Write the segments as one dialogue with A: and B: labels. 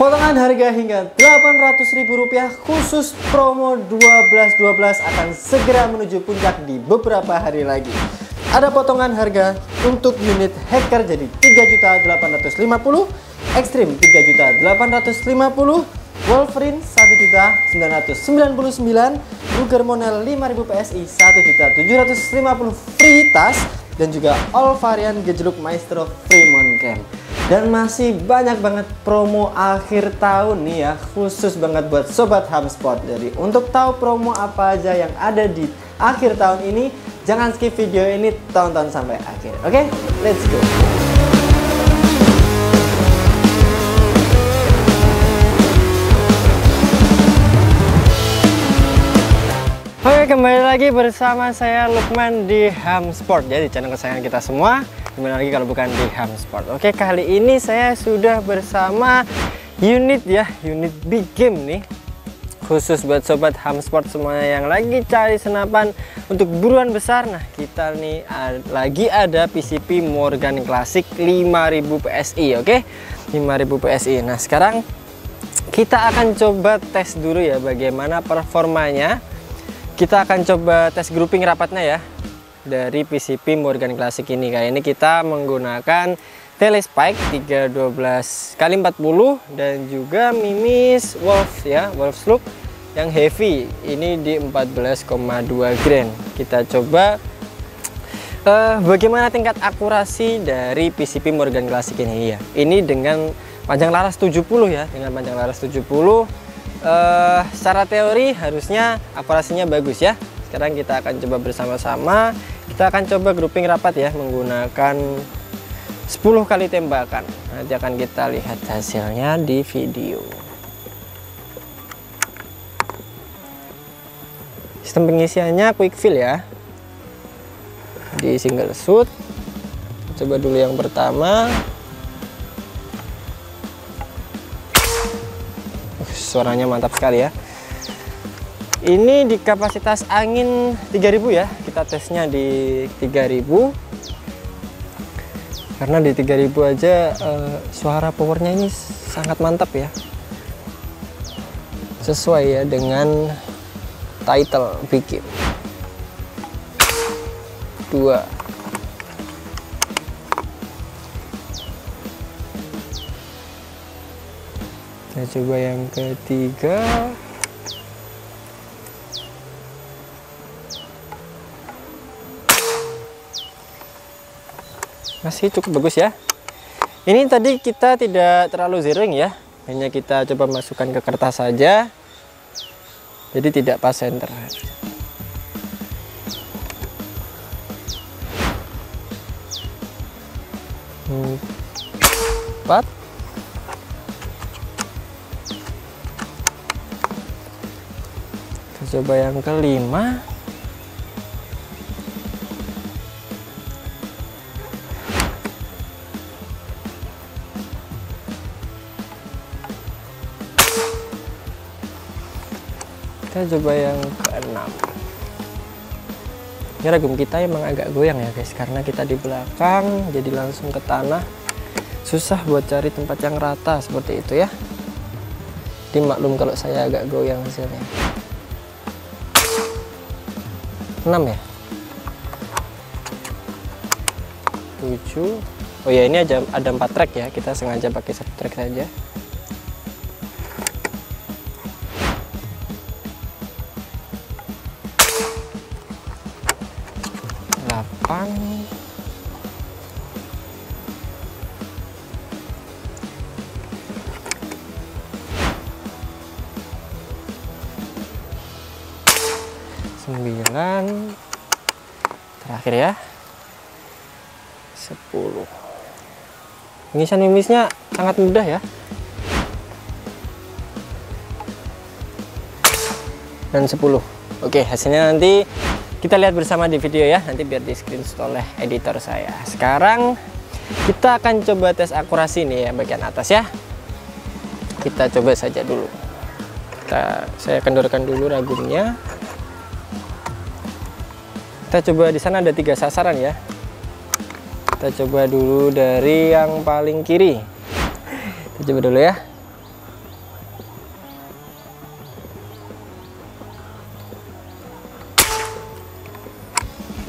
A: Potongan harga hingga Rp800.000 khusus promo 12-12 akan segera menuju puncak di beberapa hari lagi. Ada potongan harga untuk unit hacker jadi 3.850, Extreme 3.850, Wolverine 1.999, Ruger Monel 5000 PSI 1.750 free tas dan juga all varian Gejeluk Maestro Fremont Camp dan masih banyak banget promo akhir tahun nih ya khusus banget buat sobat HubSpot jadi untuk tahu promo apa aja yang ada di akhir tahun ini jangan skip video ini tonton sampai akhir oke? Okay? let's go! Oke kembali lagi bersama saya Lukman di Ham Sport ya di channel kesayangan kita semua Gimana lagi kalau bukan di Ham Sport. Oke kali ini saya sudah bersama unit ya unit big game nih. Khusus buat sobat Ham Sport semuanya yang lagi cari senapan untuk buruan besar. Nah kita nih lagi ada PCP Morgan Classic 5000 PSI oke? 5000 PSI Nah sekarang kita akan coba tes dulu ya bagaimana performanya. Kita akan coba tes grouping rapatnya ya dari PCP Morgan Classic ini kayak ini kita menggunakan telespike 312 kali 40 dan juga mimis wolf ya wolf sloop yang heavy. Ini di 14,2 grain kita coba uh, bagaimana tingkat akurasi dari PCP Morgan Classic ini ya. Ini dengan panjang laras 70 ya dengan panjang laras 70 uh, secara teori harusnya akurasinya bagus ya sekarang kita akan coba bersama-sama. Kita akan coba grouping rapat ya menggunakan 10 kali tembakan. Nanti akan kita lihat hasilnya di video. Sistem pengisiannya quick fill ya. Di single shoot. Coba dulu yang pertama. Suaranya mantap sekali ya ini di kapasitas angin 3000 ya. Kita tesnya di 3000 karena di 3000 aja uh, suara powernya ini sangat mantap ya. Sesuai ya dengan title bikin dua. Kita coba yang ketiga masih cukup bagus ya. Ini tadi kita tidak terlalu zering ya. Hanya kita coba masukkan ke kertas saja. Jadi tidak pas center. Empat. Coba yang kelima kita coba yang keenam. Ini ragum kita emang agak goyang ya guys. Karena kita di belakang jadi langsung ke tanah. Susah buat cari tempat yang rata seperti itu ya. Dimaklum kalau saya agak goyang hasilnya 6 ya? 7 Oh ya ini aja ada 4 track ya. Kita sengaja pakai satu track saja 10 pengisian mimisnya sangat mudah ya. Dan 10 oke hasilnya nanti kita lihat bersama di video ya. Nanti biar di screenshot oleh editor saya. Sekarang kita akan coba tes akurasi nih ya bagian atas ya. Kita coba saja dulu. Kita saya kendorkan dulu ragunya. kita coba di sana ada tiga sasaran ya kita coba dulu dari yang paling kiri. Kita coba dulu ya.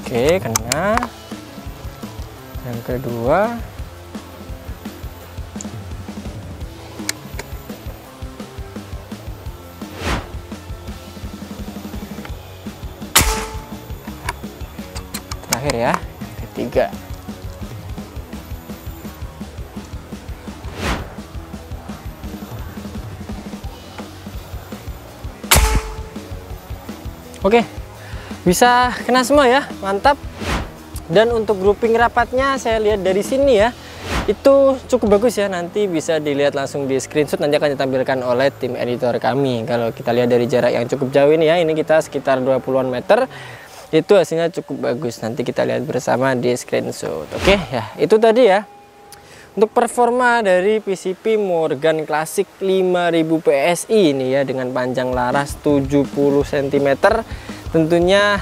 A: Oke kena. Yang kedua. Terakhir ya ketiga. Oke, bisa kena semua ya, mantap. Dan untuk grouping rapatnya saya lihat dari sini ya, itu cukup bagus ya. Nanti bisa dilihat langsung di screenshot, nanti akan ditampilkan oleh tim editor kami. Kalau kita lihat dari jarak yang cukup jauh ini ya, ini kita sekitar 20-an meter. Itu hasilnya cukup bagus. Nanti kita lihat bersama di screenshot. Oke ya, itu tadi ya. Untuk performa dari PCP Morgan Classic 5000 PSI ini ya dengan panjang laras 70 cm tentunya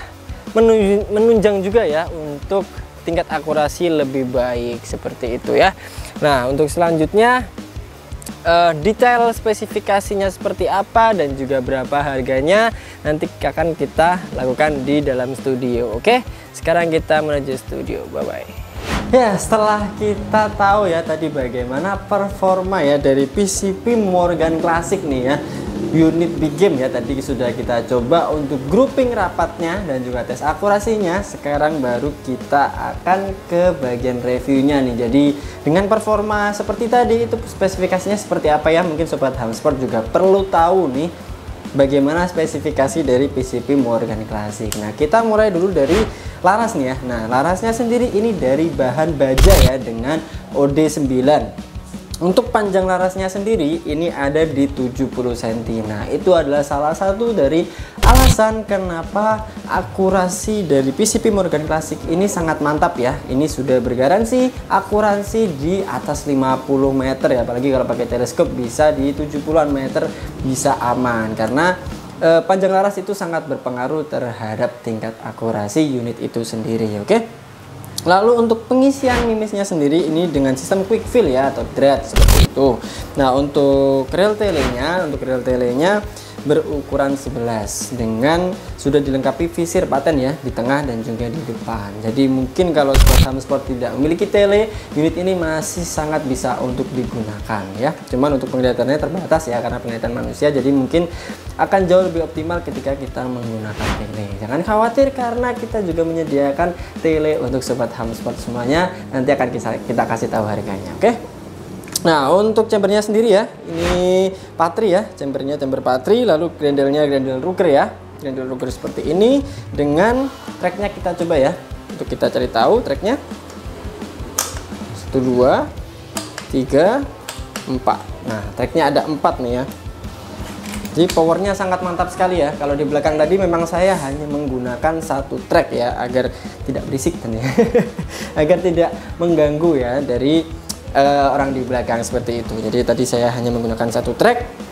A: menunjang juga ya untuk tingkat akurasi lebih baik seperti itu ya. Nah, untuk selanjutnya uh, detail spesifikasinya seperti apa dan juga berapa harganya nanti akan kita lakukan di dalam studio. Oke, sekarang kita menuju studio. Bye bye. Ya, setelah kita tahu ya tadi bagaimana performa ya dari PCP Morgan Classic nih ya. Unit big game ya tadi sudah kita coba untuk grouping rapatnya dan juga tes akurasinya. Sekarang baru kita akan ke bagian reviewnya nih. Jadi dengan performa seperti tadi itu spesifikasinya seperti apa ya? Mungkin sobat Hamsport juga perlu tahu nih bagaimana spesifikasi dari PCP Morgan Classic. Nah, kita mulai dulu dari laras nih ya. Nah, larasnya sendiri ini dari bahan baja ya dengan OD9. Untuk panjang larasnya sendiri ini ada di 70 cm. Nah, itu adalah salah satu dari alasan kenapa akurasi dari PCP Morgan Classic ini sangat mantap ya. Ini sudah bergaransi akurasi di atas 50 meter ya. Apalagi kalau pakai teleskop bisa di 70-an meter bisa aman karena eh, panjang laras itu sangat berpengaruh terhadap tingkat akurasi unit itu sendiri, oke? Okay? Lalu untuk pengisian mimisnya sendiri ini dengan sistem quick fill ya atau dread seperti itu. Nah, untuk rel telenya, untuk rel telenya berukuran 11 dengan sudah dilengkapi visir paten ya di tengah dan juga di depan. Jadi mungkin kalau Sport Sport tidak memiliki tele, unit ini masih sangat bisa untuk digunakan ya. Cuman untuk penglihatannya terbatas ya karena penglihatan manusia jadi mungkin akan jauh lebih optimal ketika kita menggunakan tele. Jangan khawatir karena kita juga menyediakan tele untuk sobat Ham Sport semuanya. Nanti akan kita kasih tahu harganya. Oke? Okay? Nah, untuk chambernya sendiri ya, ini patri ya, chambernya chamber patri, lalu grendelnya grendel Ruger ya, grendel Ruger seperti ini. Dengan tracknya kita coba ya, untuk kita cari tahu tracknya. Satu dua, tiga, empat. Nah, tracknya ada empat nih ya. Jadi powernya sangat mantap sekali ya. Kalau di belakang tadi memang saya hanya menggunakan satu track ya, agar tidak berisik dan ya, agar tidak mengganggu ya dari uh, orang di belakang seperti itu. Jadi tadi saya hanya menggunakan satu track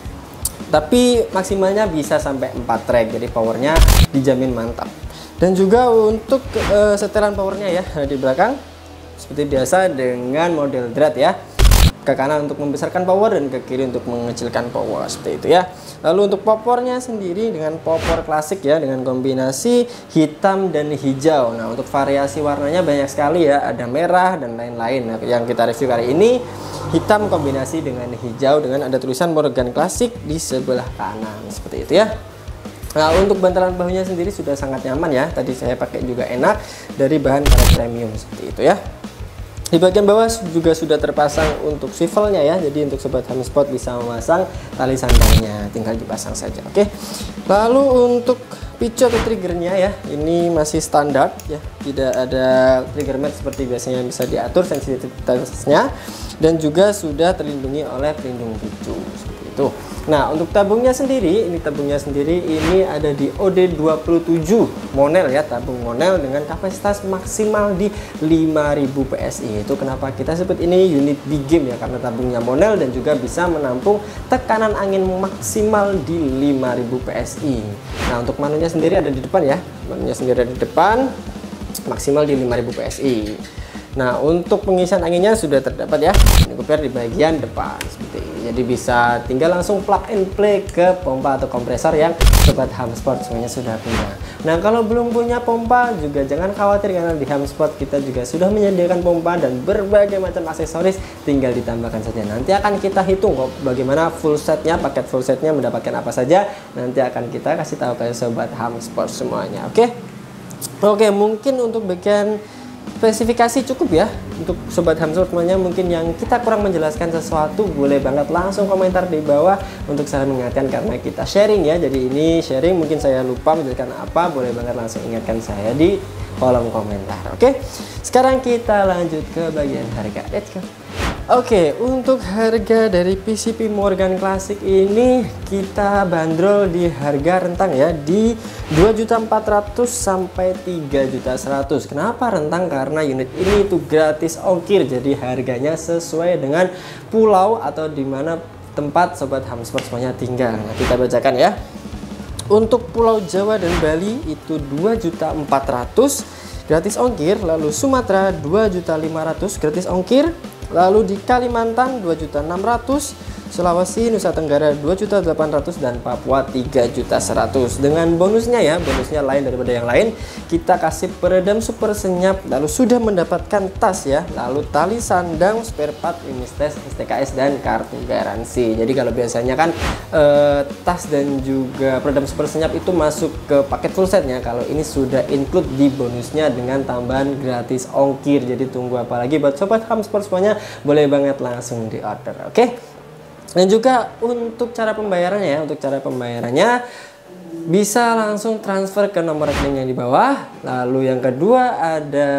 A: tapi maksimalnya bisa sampai 4 track. Jadi powernya dijamin mantap. Dan juga untuk uh, setelan powernya ya di belakang seperti biasa dengan model dread ya ke kanan untuk membesarkan power dan ke kiri untuk mengecilkan power seperti itu ya. Lalu untuk popornya sendiri dengan popor klasik ya dengan kombinasi hitam dan hijau. Nah untuk variasi warnanya banyak sekali ya ada merah dan lain-lain. Nah, yang kita review kali ini hitam kombinasi dengan hijau dengan ada tulisan Morgan klasik di sebelah kanan seperti itu ya. Nah untuk bantalan bahunya sendiri sudah sangat nyaman ya. Tadi saya pakai juga enak dari bahan karet premium seperti itu ya di bagian bawah juga sudah terpasang untuk swivelnya ya. Jadi untuk sobat Hamspot bisa memasang tali sandalnya, tinggal dipasang saja. Oke. Lalu untuk picu atau triggernya ya, ini masih standar ya. Tidak ada trigger mat seperti biasanya yang bisa diatur sensitivitasnya dan juga sudah terlindungi oleh pelindung picu itu. Nah, untuk tabungnya sendiri, ini tabungnya sendiri ini ada di OD27 monel ya, tabung monel dengan kapasitas maksimal di 5000 PSI. Itu kenapa kita sebut ini unit big game ya, karena tabungnya monel dan juga bisa menampung tekanan angin maksimal di 5000 PSI. Nah, untuk manunya sendiri ada di depan ya. Manunya sendiri ada di depan maksimal di 5000 PSI. Nah, untuk pengisian anginnya sudah terdapat ya. Ini kuper di bagian depan seperti ini. Jadi bisa tinggal langsung plug and play ke pompa atau kompresor yang sobat Ham Sport semuanya sudah punya. Nah kalau belum punya pompa juga jangan khawatir karena di Hamspot kita juga sudah menyediakan pompa dan berbagai macam aksesoris tinggal ditambahkan saja. Nanti akan kita hitung kok bagaimana full setnya, paket full setnya mendapatkan apa saja. Nanti akan kita kasih tahu ke sobat Hamspot semuanya. Oke? Oke mungkin untuk bagian spesifikasi cukup ya untuk sobat Hamster semuanya mungkin yang kita kurang menjelaskan sesuatu boleh banget langsung komentar di bawah untuk saya mengingatkan karena kita sharing ya. Jadi ini sharing mungkin saya lupa menjelaskan apa boleh banget langsung ingatkan saya di kolom komentar. Oke sekarang kita lanjut ke bagian harga. Let's go Oke, untuk harga dari PCP Morgan Classic ini kita bandrol di harga rentang ya di 2.400 sampai 3.100. Kenapa rentang? Karena unit ini itu gratis ongkir jadi harganya sesuai dengan pulau atau di mana tempat sobat Hamsport semuanya tinggal. Nah, kita bacakan ya. Untuk Pulau Jawa dan Bali itu 2.400 gratis ongkir, lalu Sumatera 2.500 gratis ongkir, Lalu di Kalimantan 2.600 Sulawesi, Nusa Tenggara 2.800 dan Papua 3.100. Dengan bonusnya ya, bonusnya lain daripada yang lain. Kita kasih peredam super senyap, lalu sudah mendapatkan tas ya, lalu tali sandang, spare part, tes, STKS dan kartu garansi. Jadi kalau biasanya kan eh, tas dan juga peredam super senyap itu masuk ke paket full setnya. Kalau ini sudah include di bonusnya dengan tambahan gratis ongkir. Jadi tunggu apa lagi buat sobat Hamsport semuanya boleh banget langsung di order. Oke? Okay? Dan juga untuk cara pembayarannya ya, untuk cara pembayarannya bisa langsung transfer ke nomor rekening yang di bawah. Lalu yang kedua ada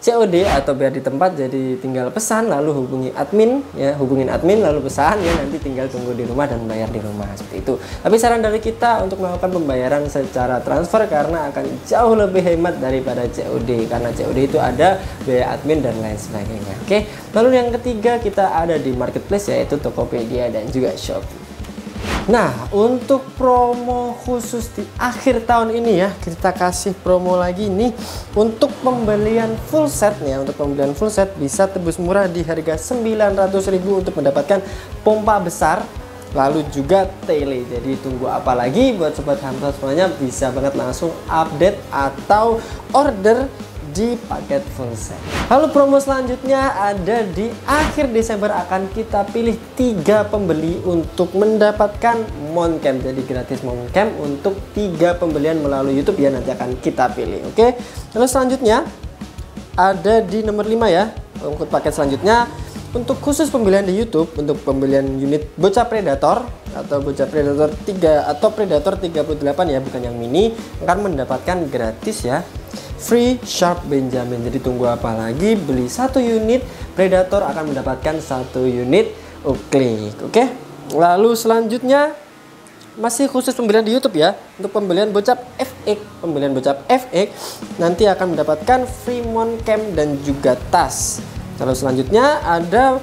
A: COD atau bayar di tempat jadi tinggal pesan lalu hubungi admin ya, hubungin admin lalu pesan ya nanti tinggal tunggu di rumah dan bayar di rumah seperti itu. Tapi saran dari kita untuk melakukan pembayaran secara transfer karena akan jauh lebih hemat daripada COD karena COD itu ada biaya admin dan lain sebagainya. Oke. Lalu yang ketiga kita ada di marketplace yaitu Tokopedia dan juga Shopee. Nah, untuk promo khusus di akhir tahun ini ya, kita kasih promo lagi nih untuk pembelian full set nih, ya. untuk pembelian full set bisa tebus murah di harga 900.000 untuk mendapatkan pompa besar lalu juga tele. Jadi tunggu apa lagi buat sobat hamster semuanya bisa banget langsung update atau order di paket full set. Lalu promo selanjutnya ada di akhir Desember akan kita pilih tiga pembeli untuk mendapatkan Moncam. Jadi gratis Moncam untuk tiga pembelian melalui YouTube ya nanti akan kita pilih. Oke. Lalu selanjutnya ada di nomor 5 ya. Untuk paket selanjutnya untuk khusus pembelian di YouTube untuk pembelian unit bocah predator atau bocah predator 3 atau predator 38 ya bukan yang mini akan mendapatkan gratis ya free Sharp Benjamin. Jadi tunggu apa lagi? Beli satu unit Predator akan mendapatkan satu unit uklik. Oke. Lalu selanjutnya masih khusus pembelian di YouTube ya. Untuk pembelian bocap FX, pembelian bocap FX nanti akan mendapatkan free mount cam dan juga tas. Lalu selanjutnya ada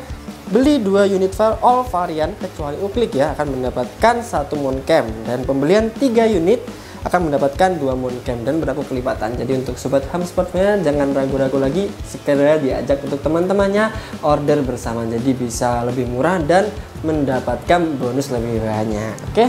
A: beli dua unit file all varian kecuali uklik ya akan mendapatkan satu mount cam dan pembelian tiga unit akan mendapatkan dua mooncam dan berapa kelipatan. Jadi untuk sobat Hamsportnya jangan ragu-ragu lagi segera diajak untuk teman-temannya order bersama. Jadi bisa lebih murah dan mendapatkan bonus lebih banyak. Oke?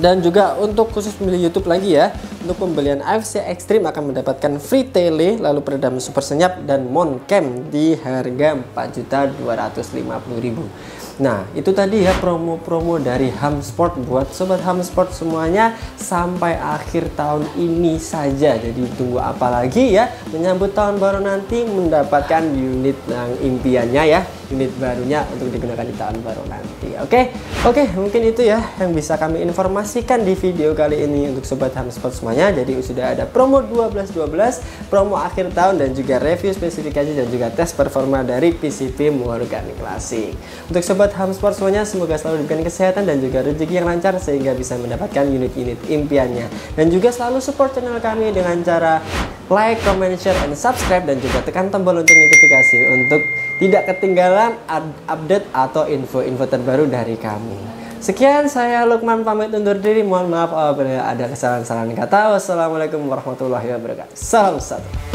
A: Dan juga untuk khusus pembeli YouTube lagi ya, untuk pembelian AFC Extreme akan mendapatkan free tele, lalu peredam super senyap dan Moncam di harga 4.250.000. Nah, itu tadi ya promo-promo dari Hamsport buat sobat Hamsport semuanya sampai akhir tahun ini saja. Jadi tunggu apa lagi ya menyambut tahun baru nanti mendapatkan unit yang impiannya ya unit barunya untuk digunakan di tahun baru nanti. Oke, oke, mungkin itu ya yang bisa kami informasikan di video kali ini untuk sobat Hamspot semuanya. Jadi sudah ada promo 12-12, promo akhir tahun dan juga review spesifikasi dan juga tes performa dari PCP Morgan Classic. Untuk sobat Hamspot semuanya, semoga selalu diberikan kesehatan dan juga rezeki yang lancar sehingga bisa mendapatkan unit-unit impiannya. Dan juga selalu support channel kami dengan cara like, comment, share, and subscribe dan juga tekan tombol untuk notifikasi untuk tidak ketinggalan update atau info-info terbaru dari kami. Sekian saya Lukman pamit undur diri. Mohon maaf apabila ada kesalahan-kesalahan kata. Wassalamualaikum warahmatullahi wabarakatuh. Salam satu.